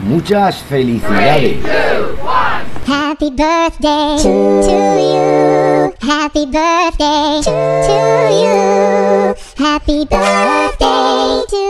Muchas felicidades. Happy birthday to, you. Happy birthday to you. Happy birthday to you.